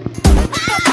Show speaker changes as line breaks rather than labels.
Ah!